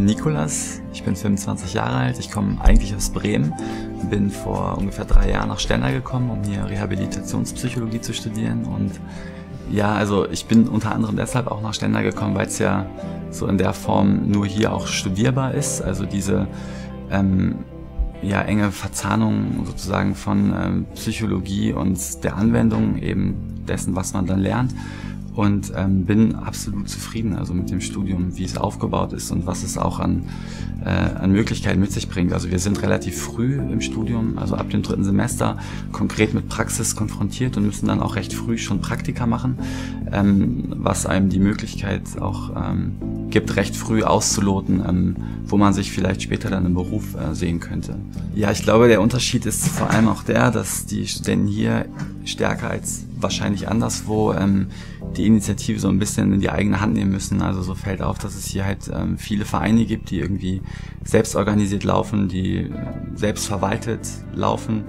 Nikolas, ich bin 25 Jahre alt, ich komme eigentlich aus Bremen, bin vor ungefähr drei Jahren nach Stendal gekommen, um hier Rehabilitationspsychologie zu studieren und ja, also ich bin unter anderem deshalb auch nach Stendal gekommen, weil es ja so in der Form nur hier auch studierbar ist, also diese ähm, ja, enge Verzahnung sozusagen von ähm, Psychologie und der Anwendung eben dessen, was man dann lernt und ähm, bin absolut zufrieden also mit dem Studium, wie es aufgebaut ist und was es auch an, äh, an Möglichkeiten mit sich bringt. Also wir sind relativ früh im Studium, also ab dem dritten Semester konkret mit Praxis konfrontiert und müssen dann auch recht früh schon Praktika machen, ähm, was einem die Möglichkeit auch ähm, gibt, recht früh auszuloten, ähm, wo man sich vielleicht später dann im Beruf äh, sehen könnte. Ja, ich glaube, der Unterschied ist vor allem auch der, dass die Studenten hier stärker als wahrscheinlich anderswo ähm, die Initiative so ein bisschen in die eigene Hand nehmen müssen. Also so fällt auf, dass es hier halt ähm, viele Vereine gibt, die irgendwie selbst organisiert laufen, die äh, selbst verwaltet laufen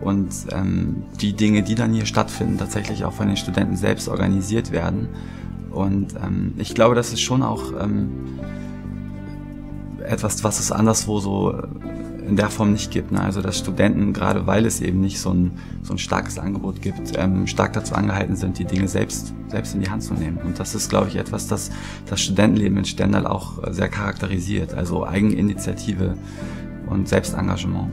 und ähm, die Dinge, die dann hier stattfinden, tatsächlich auch von den Studenten selbst organisiert werden. Und ähm, ich glaube, das ist schon auch ähm, etwas, was es anderswo so in der Form nicht gibt. Ne? Also dass Studenten, gerade weil es eben nicht so ein, so ein starkes Angebot gibt, ähm, stark dazu angehalten sind, die Dinge selbst, selbst in die Hand zu nehmen. Und das ist, glaube ich, etwas, das das Studentenleben in Stendal auch sehr charakterisiert. Also Eigeninitiative und Selbstengagement.